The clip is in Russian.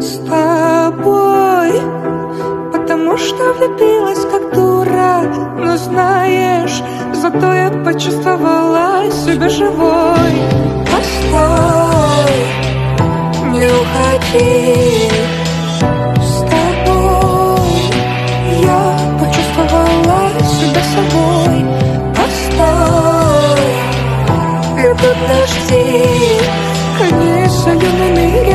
с тобой Потому что влюбилась как дура Но знаешь, зато я почувствовала себя живой. Постой, не уходи. С тобой я почувствовала себя собой. Постой, идут дожди Коней солеными реками